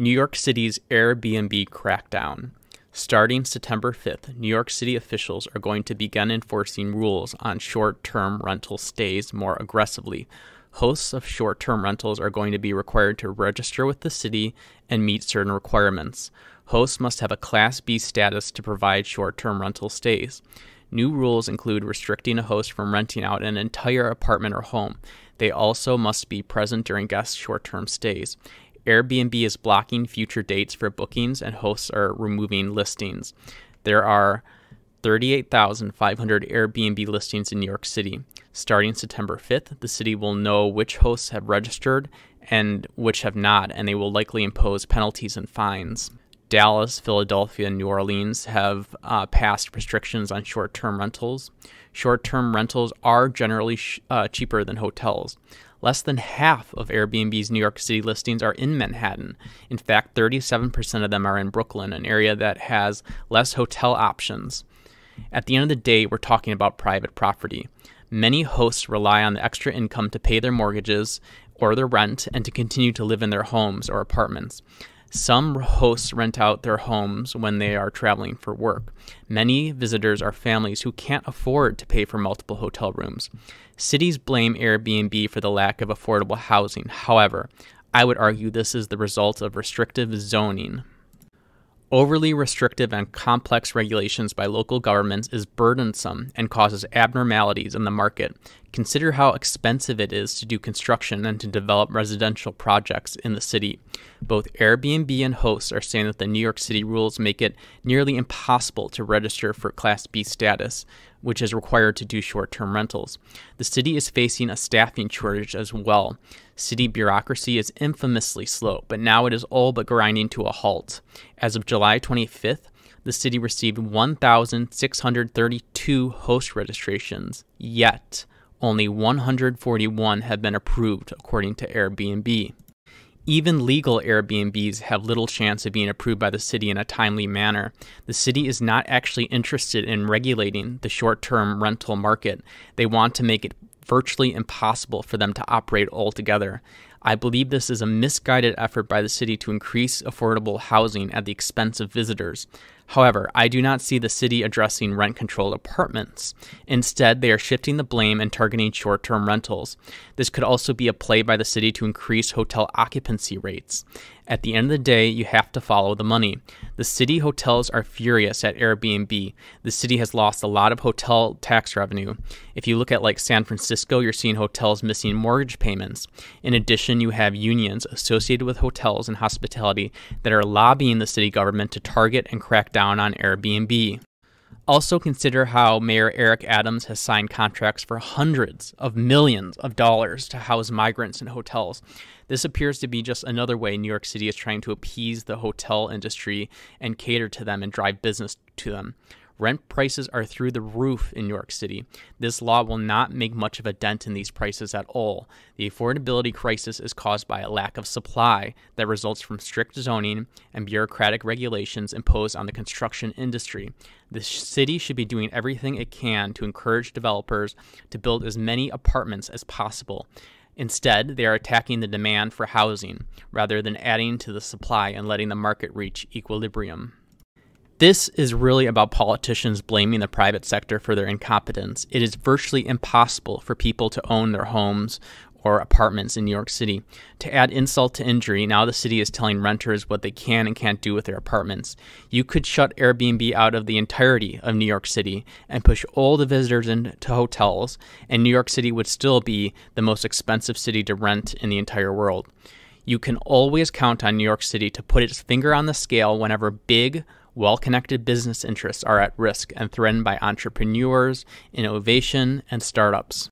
New York City's Airbnb crackdown. Starting September 5th, New York City officials are going to begin enforcing rules on short term rental stays more aggressively. Hosts of short term rentals are going to be required to register with the city and meet certain requirements. Hosts must have a Class B status to provide short term rental stays. New rules include restricting a host from renting out an entire apartment or home. They also must be present during guests' short term stays. Airbnb is blocking future dates for bookings and hosts are removing listings. There are 38,500 Airbnb listings in New York City. Starting September 5th, the city will know which hosts have registered and which have not, and they will likely impose penalties and fines. Dallas, Philadelphia, and New Orleans have uh, passed restrictions on short term rentals. Short term rentals are generally uh, cheaper than hotels. Less than half of Airbnb's New York City listings are in Manhattan. In fact, 37% of them are in Brooklyn, an area that has less hotel options. At the end of the day, we're talking about private property. Many hosts rely on the extra income to pay their mortgages or their rent and to continue to live in their homes or apartments. Some hosts rent out their homes when they are traveling for work. Many visitors are families who can't afford to pay for multiple hotel rooms. Cities blame Airbnb for the lack of affordable housing. However, I would argue this is the result of restrictive zoning. Overly restrictive and complex regulations by local governments is burdensome and causes abnormalities in the market. Consider how expensive it is to do construction and to develop residential projects in the city. Both Airbnb and hosts are saying that the New York City rules make it nearly impossible to register for Class B status, which is required to do short term rentals. The city is facing a staffing shortage as well. City bureaucracy is infamously slow, but now it is all but grinding to a halt. As of July 25th, the city received 1,632 host registrations, yet only 141 have been approved, according to Airbnb. Even legal Airbnbs have little chance of being approved by the city in a timely manner. The city is not actually interested in regulating the short term rental market. They want to make it virtually impossible for them to operate altogether. I believe this is a misguided effort by the city to increase affordable housing at the expense of visitors. However, I do not see the city addressing rent controlled apartments. Instead, they are shifting the blame and targeting short term rentals. This could also be a play by the city to increase hotel occupancy rates. At the end of the day, you have to follow the money. The city hotels are furious at Airbnb. The city has lost a lot of hotel tax revenue. If you look at like San Francisco, you're seeing hotels missing mortgage payments. In addition, you have unions associated with hotels and hospitality that are lobbying the city government to target and crack down on Airbnb. Also, consider how Mayor Eric Adams has signed contracts for hundreds of millions of dollars to house migrants in hotels. This appears to be just another way New York City is trying to appease the hotel industry and cater to them and drive business to them. Rent prices are through the roof in New York City. This law will not make much of a dent in these prices at all. The affordability crisis is caused by a lack of supply that results from strict zoning and bureaucratic regulations imposed on the construction industry. The city should be doing everything it can to encourage developers to build as many apartments as possible. Instead, they are attacking the demand for housing rather than adding to the supply and letting the market reach equilibrium. This is really about politicians blaming the private sector for their incompetence. It is virtually impossible for people to own their homes or apartments in New York City. To add insult to injury, now the city is telling renters what they can and can't do with their apartments. You could shut Airbnb out of the entirety of New York City and push all the visitors into hotels, and New York City would still be the most expensive city to rent in the entire world. You can always count on New York City to put its finger on the scale whenever big, well connected business interests are at risk and threatened by entrepreneurs, innovation, and startups.